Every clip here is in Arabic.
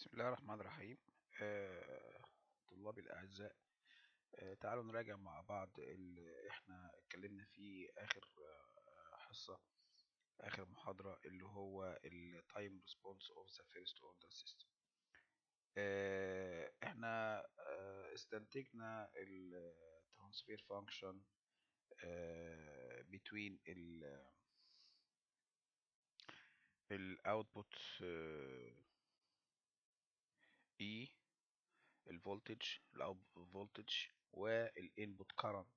بسم الله الرحمن الرحيم. آه، طلابي الأعزاء آه، تعالوا نراجع مع بعض اللي إحنا اتكلمنا فيه آخر آه، حصة آخر محاضرة اللي هو ال Time Response of the First Order System. آه، إحنا آه، استنتجنا ال Transfer Function آه، between ال الاوتبوت E الفولتج الاوتبوت فولتج والانبوت كارنت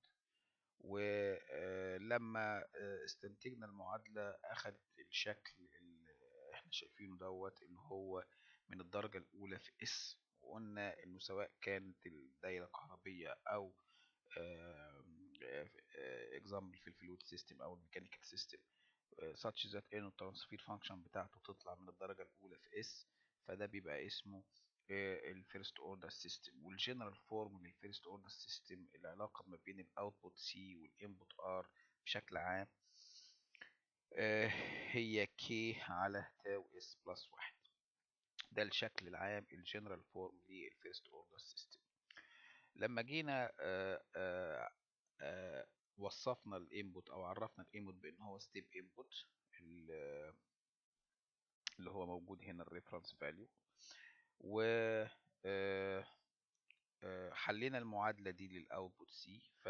ولما استنتجنا المعادلة أخذت الشكل اللي إحنا شايفينه دوت اللي هو من الدرجة الأولى في S وقلنا إنه سواء كانت الدايرة كهربية أو example في ال fluid system أو ال mechanical system such that إنه ال transfer function بتاعته تطلع من الدرجة الأولى في S فده بيبقى اسمه ال first order system وال general form لل first order system العلاقة ما بين ال output C وال input R بشكل عام هي K على tau S plus واحد. ده الشكل العام ال general form لل first order system لما جينا آآ آآ وصفنا ال input أو عرفنا ال input بإن هو step input اللي هو موجود هنا ال reference value و حلينا المعادلة دي لل output C ف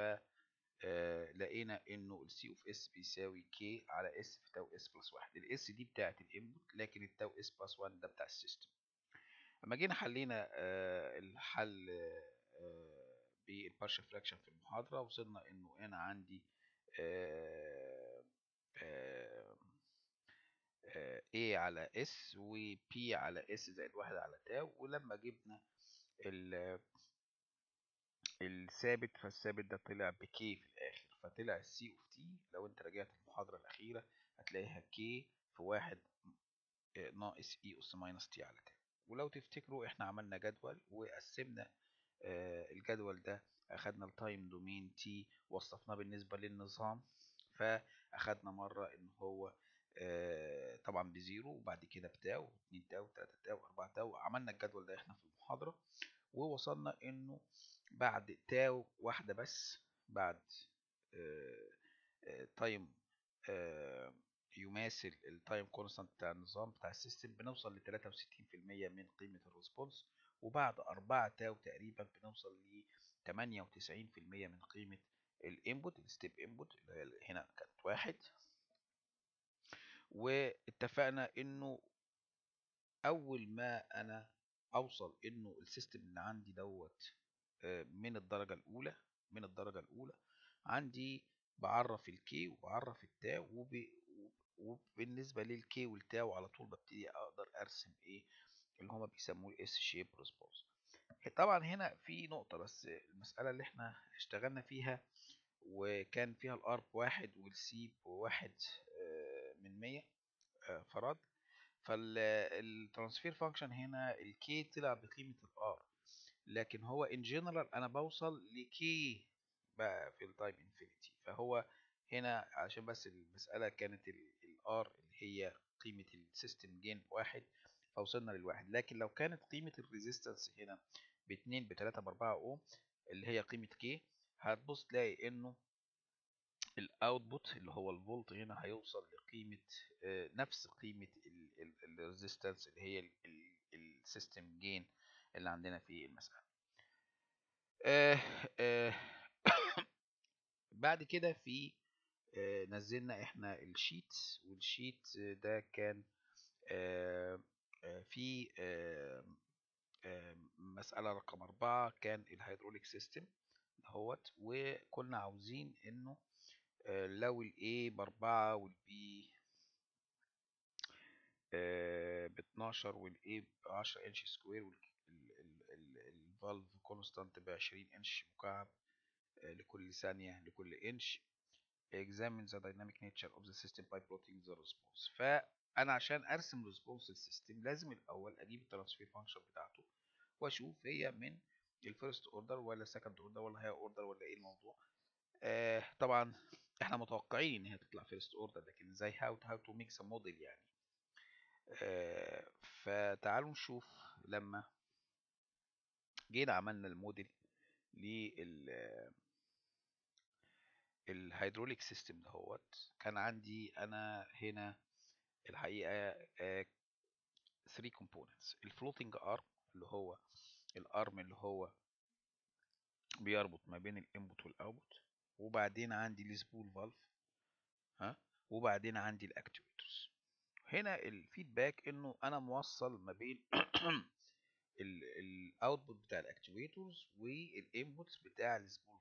لقينا انه ال C of S بيساوي K على S في tau S plus واحد. ال S دي بتاعت ال input لكن ال tau S plus 1 ده بتاع ال system لما جينا حلينا الحل بال partial fraction في المحاضرة وصلنا إنه أنا عندي A على S و B على S زائد واحد على tau ولما جبنا ال الثابت فالثابت ده طلع ب K في الآخر. فطلع ال C of T لو انت رجعت المحاضرة الأخيرة هتلاقيها K في واحد ناقص E أس minus T على tau. ولو تفتكروا إحنا عملنا جدول وقسمنا الجدول ده أخدنا ال time domain T وصفناه بالنسبة للنظام. فأخدنا مرة إن هو آه طبعا بزيرو وبعد كده ب tau اتنين tau تلاتة tau أربعة tau عملنا الجدول ده إحنا في المحاضرة ووصلنا إنه بعد tau واحدة بس بعد آه آه time يماثل ال time constant بتاع النظام بتاع ال system بنوصل ل 63% من قيمة ال response وبعد أربعة tau تقريبا بنوصل ل 98% من قيمة ال input ال step input اللي هنا كانت واحد. واتفقنا إنه أول ما أنا أوصل إنه ال system اللي عندي دوت من الدرجة الأولى من الدرجة الأولى عندي بعرف ال K وبعرف ال tau وب... وبالنسبة لل K وال tau على طول ببتدي أقدر أرسم إيه اللي هما بيسموه ال S shape response طبعا هنا في نقطة بس المسألة اللي إحنا اشتغلنا فيها وكان فيها ال R بواحد وال C بواحد من مية farad فال transfer function هنا ال K طلع بقيمة ال R لكن هو in general أنا بوصل ل K بقى في ال time infinity فهو هنا عشان بس المسألة كانت ال R اللي هي قيمة ال system gain بواحد فوصلنا للواحد لكن لو كانت قيمة ال resistance هنا باتنين بتلاتة بأربعة أوم اللي هي قيمة K هتبص تلاقي إنه ال output اللي هو الفولت هنا هيوصل لقيمة نفس قيمة ال resistance اللي هي ال system gain اللي عندنا في المسألة. آه آه بعد كده في آه نزلنا إحنا ال sheet وال sheet ده كان في مسألة رقم أربعة كان ال hydraulic system دهوت وكنا عاوزين إنه لو ال A بأربعة وال B ب 12 وال A بعشرة inch square وال valve constant بعشرين إنش مكعب لكل ثانية لكل إنش. Examine the dynamic nature of the system by plotting the response. فأنا عشان أرسم response لل system لازم الأول أجيب ال transfer function بتاعته وأشوف هي من ال first order ولا second order ولا هي order ولا إيه الموضوع. آه طبعا إحنا متوقعين إن هي تطلع first order لكن إزاي؟ how how to make some model يعني. آه فتعالوا نشوف لما جينا عملنا الموديل لل hydraulic system دهوت كان عندي أنا هنا الحقيقة 3 components ال floating arm اللي هو ال arm اللي هو بيربط ما بين ال input وال output وبعدين عندي ال spool valve ها؟ وبعدين عندي ال actuators هنا ال feedback انه أنا موصل ما بين الاوتبوت بتاع الاكتويترز والانبوتس بتاع السبول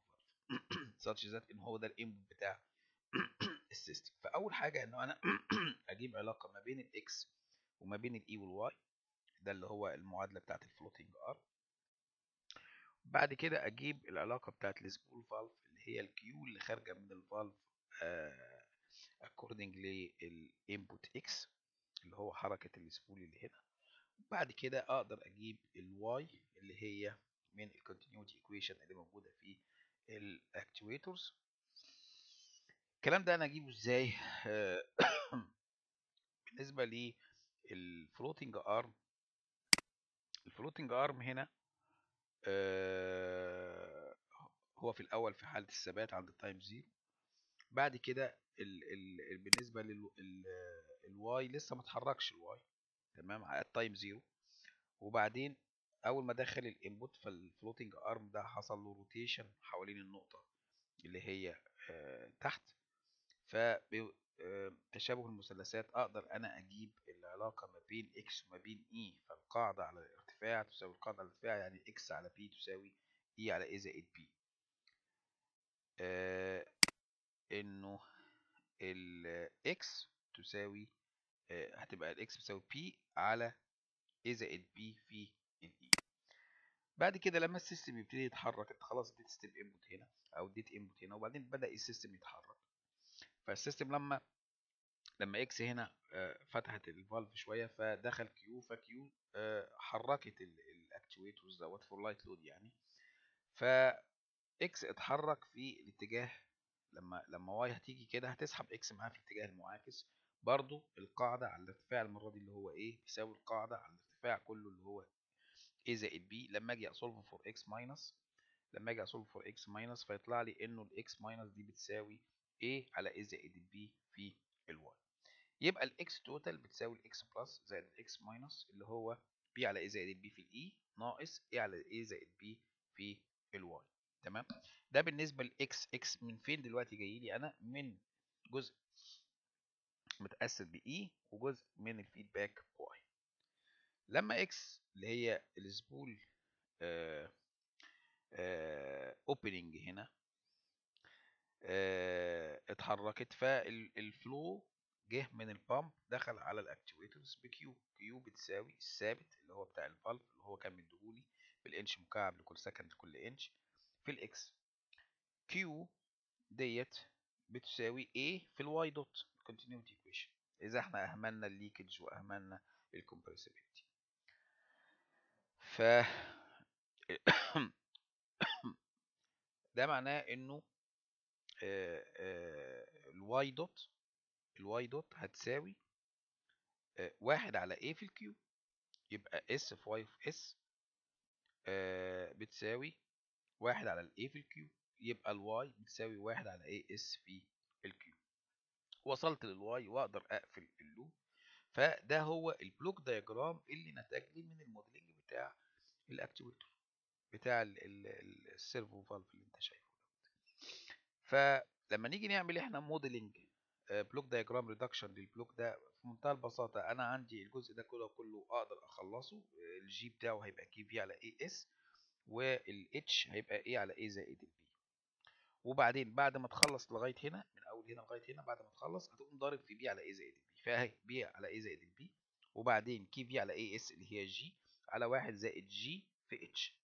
فالف. such that إن هو ده ال input بتاع ال system. فأول حاجة إنه أنا أجيب علاقة ما بين ال X وما بين ال E وال Y ده اللي هو المعادلة بتاعت ال floating arm بعد كده أجيب العلاقة بتاعت ال spool valve هي ال Q اللي خارجة من ال valve آه according لل input X اللي هو حركة ال spool اللي هنا. بعد كده أقدر أجيب ال Y اللي هي من ال continuity equation اللي موجودة في ال actuators الكلام ده أنا أجيبه إزاي؟ بالنسبة لل floating arm ال floating arm هنا هو في الأول في حالة الثبات عند ال time زيرو بعد كده ال ال بالنسبة لل Y لسه ما اتحركش ال Y تمام على ال time زيرو. وبعدين أول ما دخل ال input فال floating arm ده حصل له rotation حوالين النقطة اللي هي تحت. ف تشابه المثلثات أقدر أنا أجيب العلاقة ما بين x وما بين e فالقاعدة على الارتفاع تساوي القاعدة على الارتفاع يعني x على b تساوي e على a زائد b آه إنه ال x تساوي آه هتبقى ال x بتساوي b على a زائد b في ال e بعد كده لما ال system يبتدي يتحرك أنت خلاص اديت step input هنا أو اديت input هنا وبعدين بدأ ال system يتحرك. فال system لما لما x هنا فتحت ال valve شوية فدخل Q ف Q حركت ال actuators دوت for light load يعني. ف x اتحرك في الاتجاه لما لما y هتيجي كده هتسحب x معاها في الاتجاه المعاكس. برضو القاعدة على الارتفاع المرة دي اللي هو إيه؟ بيساوي القاعدة على الارتفاع كله اللي هو a زائد b. لما أجي أ solve for x minus لما أجي أ solve for x minus فيطلع لي إنه ال x minus دي بتساوي a على a زائد b في الواي يبقى الاكس توتال بتساوي الاكس بلس زائد الاكس ماينس اللي هو b على a زائد b في ال e ناقص a على a زائد b في ده بالنسبة لاكس إكس من فين دلوقتي جاي لي أنا؟ من جزء متاثر ب e وجزء من ال feedback y لما x اللي هي ال spool opening هنا آه اتحركت فال flow جه من ال pump دخل على ال actuators ب Q Q بتساوي الثابت اللي هو بتاع ال valve اللي هو كان مديهولي بالإنش مكعب لكل سكند لكل إنش. في ال x Q ديت بتساوي A في ال y dot continuity equation. إذا إحنا أهملنا ال leakage وأهملنا ال compressibility ف ده معناه إنه ال y dot ال y dot هتساوي واحد على A في ال Q يبقى S في Y في S بتساوي واحد على A في ال Q يبقى ال y بتساوي واحد على A s في ال Q. وصلت لل y وأقدر أقفل ال loop فده هو ال block diagram اللي نتج لي من ال modeling بتاع ال actuator بتاع ال servo valve اللي أنت شايفه فلما نيجي نعمل إحنا modeling block diagram reduction لل block ده في منتهى البساطة أنا عندي الجزء ده كله كله أقدر أخلصه. ال G بتاعه هيبقى Kv على A s وال H هيبقى a على a زائد ال b وبعدين بعد ما تخلص لغاية هنا من أول هنا لغاية هنا بعد ما تخلص هتقوم ضارب في b على a زائد ال b فاهي b على a زائد ال b وبعدين Kv على A s اللي هي جي على واحد زائد جي في اتش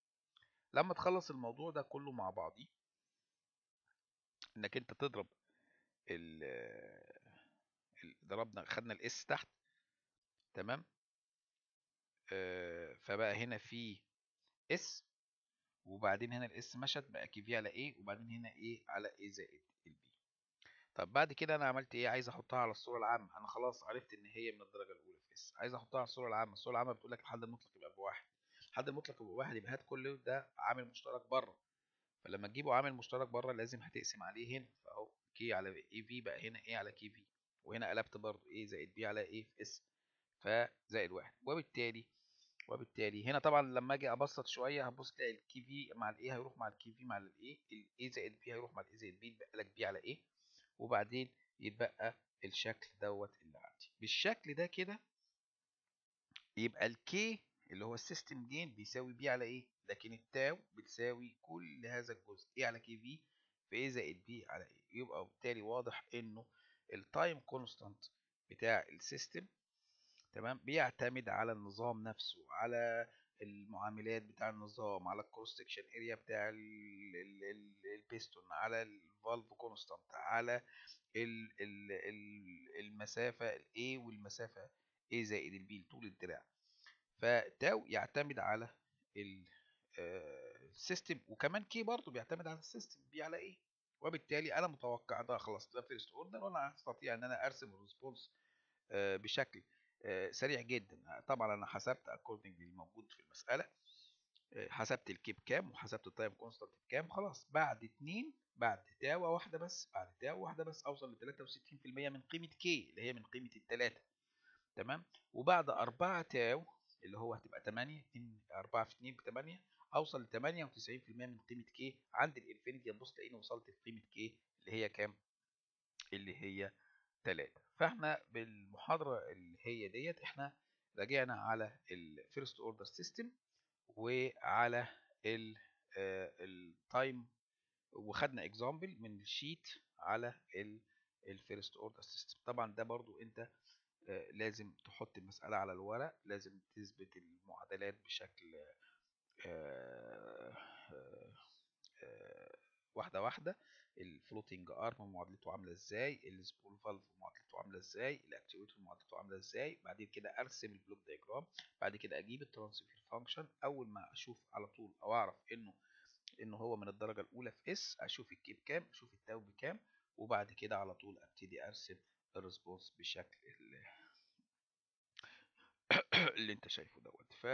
لما تخلص الموضوع ده كله مع بعضيه إنك أنت تضرب ال ضربنا خدنا ال s تحت تمام؟ آه فبقى هنا في s وبعدين هنا ال s مشت بقى Kv على A وبعدين هنا a على a زائد ال b طب بعد كده أنا عملت إيه؟ عايز أحطها على الصورة العامة. أنا خلاص عرفت إن هي من الدرجة الأولى في s عايز أحطها على الصورة العامة. الصورة العامة بتقول لك الحد المطلق يبقى بواحد. الحد المطلق يبقى بواحد يبقى هات كل ده عامل مشترك بره. فلما تجيبه عامل مشترك بره لازم هتقسم عليه هنا. فأهو K على A في بقى هنا A على Kv وهنا قلبت برضو a زائد b على a في s فزائد واحد. وبالتالي وبالتالي هنا طبعا لما أجي أبسط شوية هتبص تلاقي ال Kv مع ال A هيروح مع ال Kv مع ال A ال a زائد b هيروح مع ال a زائد b يتبقى لك b على a وبعدين يتبقى الشكل دوت اللي عندي. بالشكل ده كده يبقى ال K اللي هو ال system gain بيساوي b على a لكن ال tau بتساوي كل هذا الجزء A على Kv في a زائد b على a يبقى بالتالي واضح إنه ال time constant بتاع ال system تمام؟ بيعتمد على النظام نفسه على المعاملات بتاع النظام على ال cross section area بتاع البيستون على ال valve constant على ال ال ال المسافة ال a والمسافة A زائد ال b طول الدراع. ف tau يعتمد على ال system وكمان K برضه بيعتمد على ال system b على a وبالتالي أنا متوقع ده خلاص ده first order وأنا هستطيع إن أنا أرسم ال response بشكل سريع جدا. طبعا أنا حسبت according للموجود في المسألة. حسبت ال K بكام وحسبت ال time constant بكام خلاص. بعد اتنين بعد tau واحدة بس بعد tau واحدة بس أوصل ل 63% من قيمة K اللي هي من قيمة التلاتة. تمام؟ وبعد أربعة tau اللي هو هتبقى 8 2 4 في 2 ب 8 أوصل ل 98% من قيمة K عند ال infinity هتبص تلاقيني وصلت لقيمة K اللي هي كام؟ اللي هي 3 فإحنا بالمحاضرة اللي هي ديت إحنا راجعنا على ال first order system وعلى ال time وخدنا example من ال sheet على ال first order system طبعا ده برضو أنت لازم تحط المسألة على الورق لازم تثبت المعادلات بشكل واحدة واحدة. ال floating arm معادلته عاملة إزاي ال spool valve معادلته عاملة إزاي ال actuator معادلته عاملة إزاي بعدين كده ارسم ال block diagram بعد كده أجيب ال transfer function اول ما أشوف على طول أو اعرف انه انه هو من الدرجة الاولى في S أشوف ال K بكام أشوف ال tau بكام وبعد كده على طول ابتدي ارسم ال response بالشكل اللي, اللي انت شايفه دوت. ف